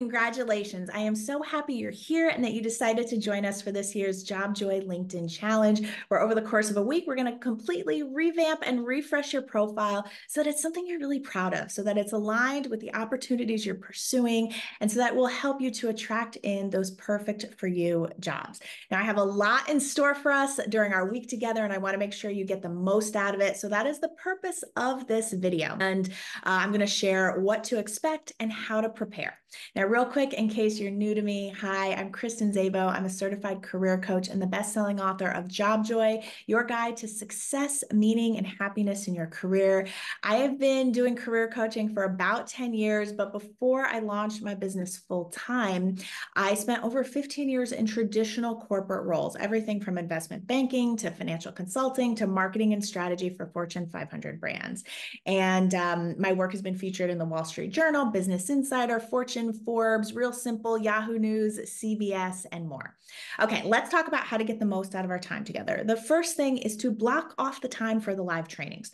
Congratulations. I am so happy you're here and that you decided to join us for this year's Job Joy LinkedIn Challenge, where over the course of a week, we're going to completely revamp and refresh your profile so that it's something you're really proud of, so that it's aligned with the opportunities you're pursuing, and so that will help you to attract in those perfect for you jobs. Now, I have a lot in store for us during our week together, and I want to make sure you get the most out of it. So that is the purpose of this video. And uh, I'm going to share what to expect and how to prepare. Now, real quick, in case you're new to me, hi, I'm Kristen Zavo. I'm a certified career coach and the best-selling author of Job Joy, your guide to success, meaning, and happiness in your career. I have been doing career coaching for about 10 years, but before I launched my business full-time, I spent over 15 years in traditional corporate roles, everything from investment banking to financial consulting to marketing and strategy for Fortune 500 brands. And um, my work has been featured in the Wall Street Journal, Business Insider, Fortune, Forbes, Real Simple, Yahoo News, CBS, and more. Okay, let's talk about how to get the most out of our time together. The first thing is to block off the time for the live trainings.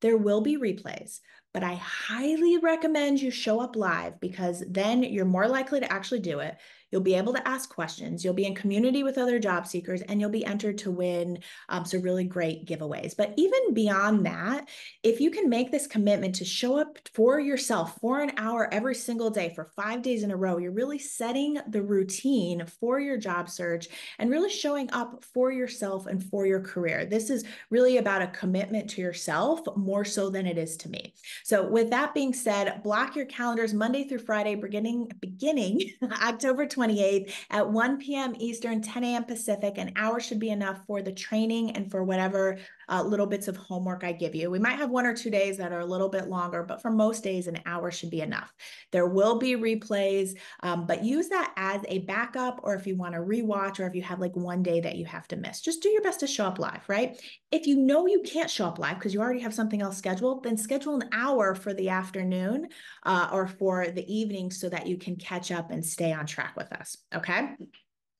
There will be replays, but I highly recommend you show up live because then you're more likely to actually do it. You'll be able to ask questions. You'll be in community with other job seekers, and you'll be entered to win um, some really great giveaways. But even beyond that, if you can make this commitment to show up for yourself for an hour every single day for five days in a row, you're really setting the routine for your job search and really showing up for yourself and for your career. This is really about a commitment to yourself more so than it is to me. So, with that being said, block your calendars Monday through Friday, beginning beginning October 28th at 1 p.m. Eastern, 10 a.m. Pacific. An hour should be enough for the training and for whatever uh, little bits of homework I give you. We might have one or two days that are a little bit longer, but for most days, an hour should be enough. There will be replays, um, but use that as a backup or if you want to rewatch or if you have like one day that you have to miss. Just do your best to show up live, right? If you know you can't show up live because you already have something else scheduled, then schedule an hour for the afternoon uh, or for the evening so that you can catch up and stay on track with us. Okay.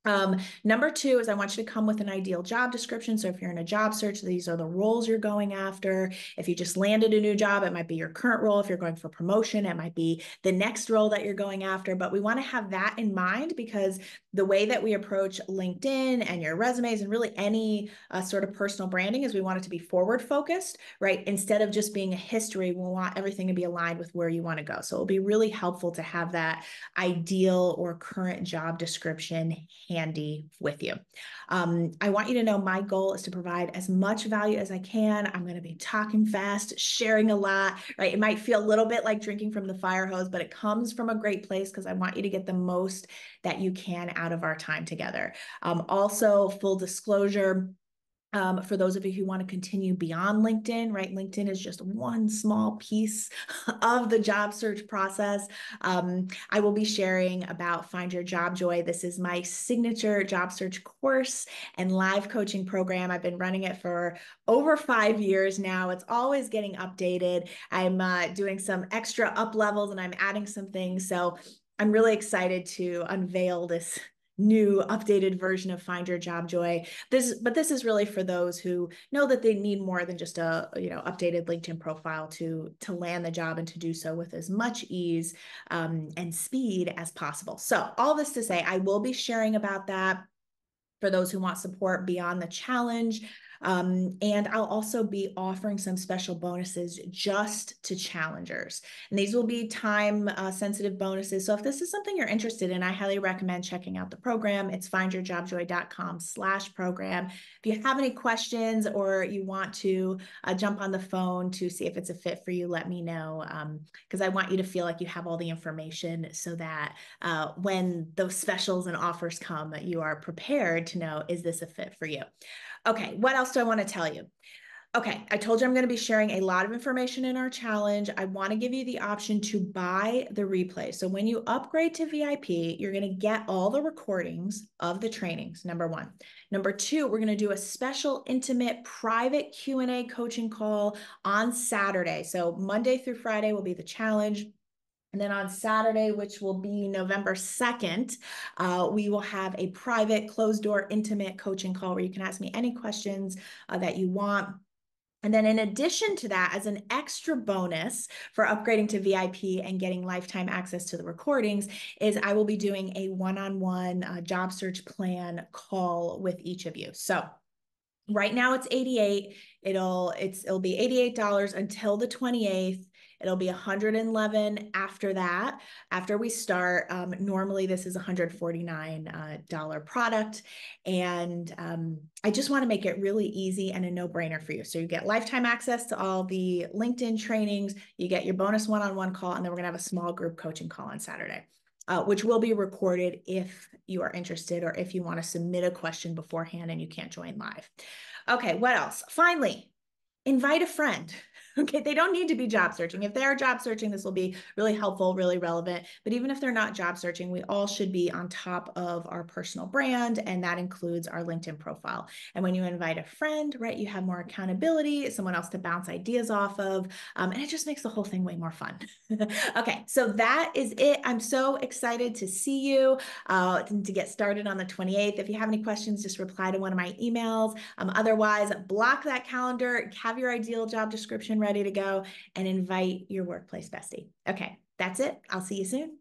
Um, number two is I want you to come with an ideal job description. So if you're in a job search, these are the roles you're going after. If you just landed a new job, it might be your current role. If you're going for promotion, it might be the next role that you're going after. But we want to have that in mind because the way that we approach LinkedIn and your resumes and really any uh, sort of personal branding is we want it to be forward focused, right? Instead of just being a history, we want everything to be aligned with where you want to go. So it'll be really helpful to have that ideal or current job description handy with you. Um, I want you to know my goal is to provide as much value as I can. I'm going to be talking fast, sharing a lot, right? It might feel a little bit like drinking from the fire hose, but it comes from a great place because I want you to get the most that you can out of our time together. Um, also, full disclosure, um, for those of you who want to continue beyond LinkedIn, right? LinkedIn is just one small piece of the job search process. Um, I will be sharing about Find Your Job Joy. This is my signature job search course and live coaching program. I've been running it for over five years now. It's always getting updated. I'm uh, doing some extra up levels and I'm adding some things. So I'm really excited to unveil this new updated version of find your job joy. This but this is really for those who know that they need more than just a you know updated linkedin profile to to land the job and to do so with as much ease um, and speed as possible. So all this to say i will be sharing about that. For those who want support beyond the challenge um, and I'll also be offering some special bonuses just to challengers. And these will be time uh, sensitive bonuses. So if this is something you're interested in, I highly recommend checking out the program. It's findyourjobjoy.com slash program. If you have any questions or you want to uh, jump on the phone to see if it's a fit for you, let me know. Because um, I want you to feel like you have all the information so that uh, when those specials and offers come, you are prepared to know, is this a fit for you? Okay, what else do I want to tell you? Okay, I told you I'm going to be sharing a lot of information in our challenge. I want to give you the option to buy the replay. So when you upgrade to VIP, you're going to get all the recordings of the trainings, number one. Number two, we're going to do a special intimate private Q&A coaching call on Saturday. So Monday through Friday will be the challenge. And then on Saturday, which will be November 2nd, uh, we will have a private, closed door, intimate coaching call where you can ask me any questions uh, that you want. And then, in addition to that, as an extra bonus for upgrading to VIP and getting lifetime access to the recordings, is I will be doing a one on one job search plan call with each of you. So, right now it's 88 it'll it's it'll be $88 until the 28th It'll be 111 after that. After we start, um, normally this is a $149 uh, product. And um, I just want to make it really easy and a no brainer for you. So you get lifetime access to all the LinkedIn trainings, you get your bonus one on one call, and then we're going to have a small group coaching call on Saturday. Uh, which will be recorded if you are interested or if you want to submit a question beforehand and you can't join live. Okay, what else? Finally, invite a friend. Okay, they don't need to be job searching. If they are job searching, this will be really helpful, really relevant. But even if they're not job searching, we all should be on top of our personal brand, and that includes our LinkedIn profile. And when you invite a friend, right, you have more accountability, someone else to bounce ideas off of, um, and it just makes the whole thing way more fun. okay, so that is it. I'm so excited to see you, uh, to get started on the 28th. If you have any questions, just reply to one of my emails. Um, otherwise, block that calendar, have your ideal job description ready ready to go and invite your workplace bestie. Okay, that's it. I'll see you soon.